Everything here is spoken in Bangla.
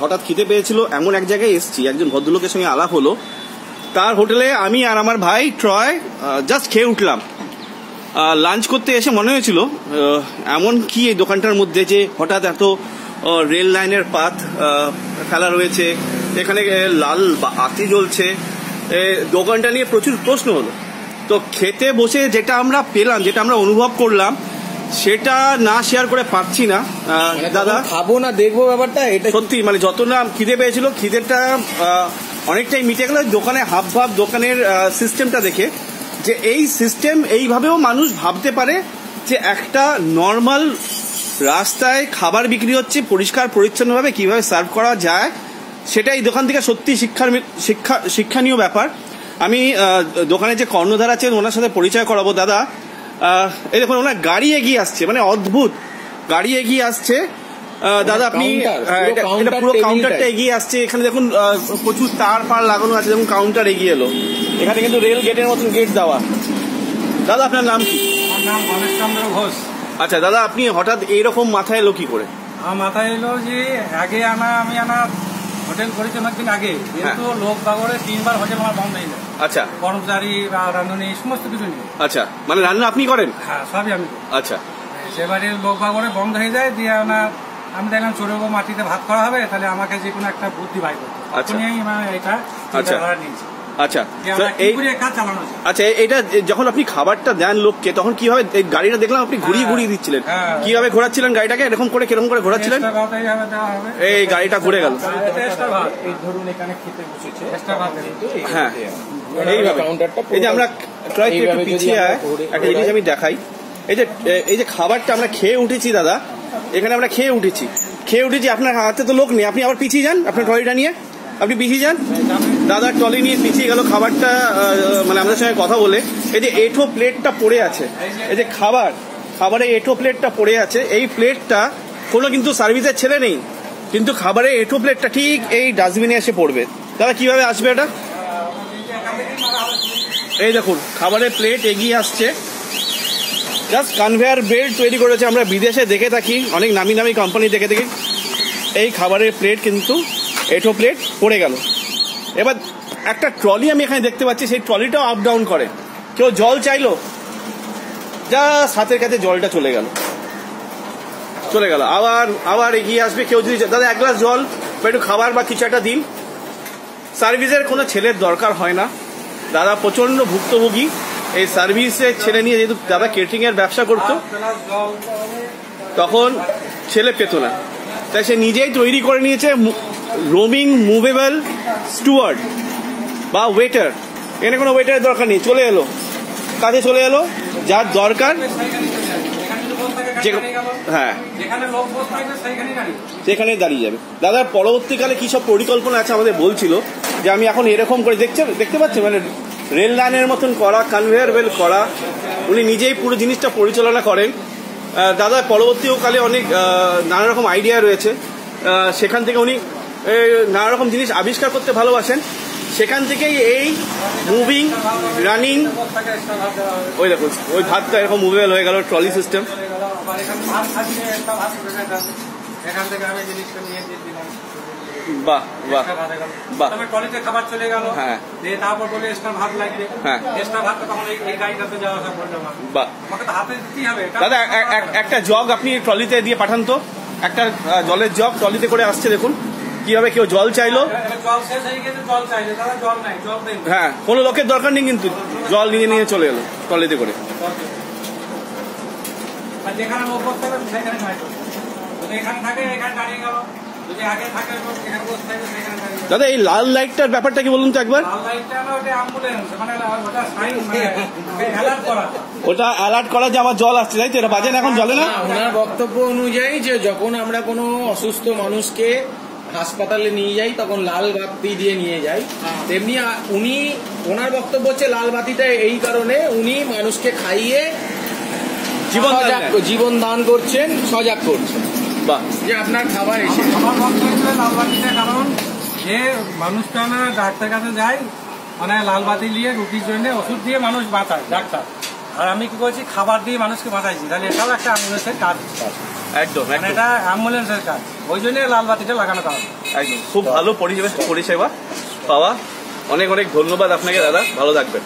হঠাৎ খিদে পেয়েছিল এমন এক জায়গায় এসেছি। একজন ভদ্রলোকের সঙ্গে আলাপ হলো। তার হোটেলে আমি আর আমার ভাই ট্রয় জাস্ট খেয়ে উঠলাম। লাঞ্চ করতে এসে মনে হয়েছিল এমন কি এই দোকানটার মধ্যে যে হঠাৎ এত রেল লাইনের আহ, ফেলা রয়েছে। এখানে লাল আতি জ্বলছে। দোকানটা নিয়ে প্রচুর প্রশ্ন হলো। তো খেতে বসে যেটা আমরা পেলাম যেটা আমরা অনুভব করলাম সেটা না শেয়ার করে পাচ্ছি না। মানে দাদা। খাব না দেখব ব্যাপারটা এটা সত্যি মানে যত না খিদে পেয়েছিল খিদেটা অনেকটাই মিটে গেল। দোকানে হাব ভাব দোকানের সিস্টেমটা দেখে যে এই সিস্টেম এইভাবেও মানুষ ভাবতে পারে যে একটা নর্মাল রাস্তায় খাবার বিক্রি হচ্ছে পরিষ্কার পরিচ্ছন্নভাবে কীভাবে সার্ভ করা যায় সেটা এই দোকান থেকে সত্যি শিক্ষার শিক্ষা শিক্ষণীয় ব্যাপার। আমি দোকানে যে কর্ণধার আছেন ওনার সাথে পরিচয় করাবো দাদা। এই দেখুন ওনার গাড়ি এগিয়ে আসছে মানে অদ্ভুত। গাড়ি এগিয়ে আসছে। দাদা আপনি পুরো এটা- এটা পুরো কাউন্টারটা এগিয়ে আসছে। এখানে দেখুন প্রচুর তার পার লাগানো আছে যেমন কাউন্টার এগিয়ে এলো। এখানে কিন্তু রেল গেটের মতন গেট দেওয়া। দাদা আপনার নাম কি? নাম গণেশ চন্দ্র ঘোষ। আচ্ছা দাদা আপনি হঠাৎ এইরকম মাথায় এলো কি করে? আমার মাথায় এলো যে আগে আনা আমি আনা হোটেল করেছি অনেকদিন আগে। যেহেতু লোক বাগড়ে তিনবার হোটেল আমার বন্ধ হয়ে যায়। আচ্ছা। কর্মচারী বা রাঁধুনি সমস্ত কিছু নিয়ে। আচ্ছা মানে রান্না আপনি করেন? হ্যাঁ সবই আমি। আচ্ছা। সেবারে লোক বাগড়ে বন্ধ হয়ে যায় দিয়ে ওনার আমি দেখলাম চোর মাটিতে ভাত করা হবে তাহলে আমাকে যে কোনো একটা বুদ্ধি ভাই করতে আচ্ছা। মানে এটা আচ্ছা। নিয়েছি। আচ্ছা আচ্ছা এটা যখন আপনি খাবারটা দেন লোককে তখন কীভাবে এই গাড়িটা দেখলাম আপনি ঘুরিয়ে হ্যাঁ। ঘুরিয়ে দিচ্ছিলেন? হ্যাঁ। কীভাবে ঘোরাচ্ছিলেন গাড়িটাকে? এরকম করে কীরকম করে ঘোরাচ্ছিলেন? এই গাড়িটা ঘুরে গেল। ধরুন এখানে খেতে বসেছে। হ্যাঁ এইভাবে। এই যে আমরা পিছিয়ে একটা জিনিস আমি দেখাই। এই যে এই যে খাবারটা আমরা খেয়ে উঠেছি দাদা এখানে আমরা খেয়ে উঠেছি। খেয়ে উঠেছি আপনার হাতে তো লোক নেই। আপনি আবার পিছিয়ে যান আপনার ট্রলিটা নিয়ে। আপনি পিছিয়ে যান। দাদা ট্রলি নিয়ে পিছিয়ে গেল খাবারটা মানে আমাদের সঙ্গে কথা বলে। এই যে এঠো প্লেটটা পড়ে আছে, এই যে খাবার, খাবারে এঠো প্লেটটা পড়ে আছে, এই প্লেটটা কোনো কিন্তু সার্ভিসের ছেলে নেই, কিন্তু খাবারের এঠো প্লেটটা ঠিক এই ডাস্টবিনে এসে পড়বে। দাদা, কীভাবে আসবে এটা? এই দেখুন খাবারের প্লেট এগিয়ে আসছে। জাস্ট কনভেয়ার বেল্ট তৈরি করেছে, আমরা বিদেশে দেখে থাকি, অনেক নামি নামি কোম্পানি দেখে থাকি। এই খাবারের প্লেট কিন্তু এঠো প্লেট পড়ে গেল। এবার একটা ট্রলি আমি এখানে দেখতে পাচ্ছি, সেই ট্রলিটাও আপ ডাউন করে। কেউ জল চাইলো, যা হাতের কাছে জলটা চলে গেল। চলে গেল। আবার আবার এগিয়ে আসবে, কেউ যদি দাদা, এক গ্লাস জল, বা একটু খাবার বা কিছু একটা দিন। সার্ভিসের কোনো ছেলের দরকার হয় না। দাদা প্রচণ্ড ভুক্তভোগী। এই সার্ভিসের ছেলে নিয়ে যেহেতু দাদা কেটারিং এর ব্যবসা করতো, তখন ছেলে পেত না। তাই সে নিজেই তৈরি করে নিয়েছে রোমিং মুভেবল স্টুয়ার্ড বা ওয়েটার এখানে কোনো ওয়েটারের দরকার নেই, চলে এলো। কাজে চলে এলো, যার দরকার। হ্যাঁ। সেখানে দাঁড়িয়ে যাবে। দাদা, পরবর্তীকালে কি সব পরিকল্পনা আছে আমাদের বলছিল যে আমি এখন এরকম করে দেখছেন দেখতে পাচ্ছেন? মানে রেল লাইনের মতন করা কনভেয়ার বেল করা। উনি নিজেই পুরো জিনিসটা পরিচালনা করেন। দাদা, পরবর্তীকালে অনেক নানা রকম আইডিয়া রয়েছে। সেখান থেকে উনি নানা রকম জিনিস আবিষ্কার করতে ভালোবাসেন সেখান থেকেই এই মুভিং রানিং। ওই দেখুন, ওই ভাতটা এরকম মুভেবল হয়ে গেল ট্রলি সিস্টেম বাহ বাহ। বাহ। হ্যাঁ। হ্যাঁ। দাদা একটা জগ আপনি ট্রলিতে দিয়ে পাঠান তো একটা জলের জগ ট্রলিতে করে আসছে, দেখুন কীভাবে কেউ জল চাইলো? এবার জল শেষ হয়ে গেছে জল চাইলে। দাদা জল নাই জল দেন হ্যাঁ কোনো লোকের দরকার নেই কিন্তু জল নিয়ে নিয়ে চলে এলো ট্রলিতে করে। দাদা এই লাল লাইটটার ব্যাপারটা কি বলুন তো একবার? ওটা অ্যাম্বুলেন্স মানে মানে অ্যালার্ট করা। ওটা অ্যালার্ট করা যে আমার জল আসছে তাই তো? এটা বাজে না এখন জলে না? না, ওনার বক্তব্য অনুযায়ী যে যখন আমরা কোনো অসুস্থ মানুষকে হাসপাতালে নিয়ে যাই তখন লাল বাতি দিয়ে নিয়ে যাই। তেমনি উনি ওনার বক্তব্য হচ্ছে লাল বাতিটা এই কারণে উনি মানুষকে খাইয়ে জীবন সজাগ- জীবন দান করছেন সজাগ করছেন। বাহ। যে আপনার খাবার এসে আমার বক্তব্য লাল বাতিটা কারণ যে মানুষটা না ডাক্তার কাছে যায় মানে লাল বাতি নিয়ে রুটির জন্য ওষুধ দিয়ে মানুষ বাঁচায় ডাক্তার। আর আমি কি করছি খাবার দিয়ে মানুষকে বাঁচাইছি। তাহলে এটাও একটা অ্যাম্বুলেন্সের কাজ। একদম মানে এটা অ্যাম্বুলেন্সের কাজ। ওই জন্য লাল বাতিটা লাগানো কারণ একদম খুব ভালো পরিষেবা পরিষেবা পাওয়া। অনেক অনেক ধন্যবাদ আপনাকে দাদা। ভালো থাকবেন।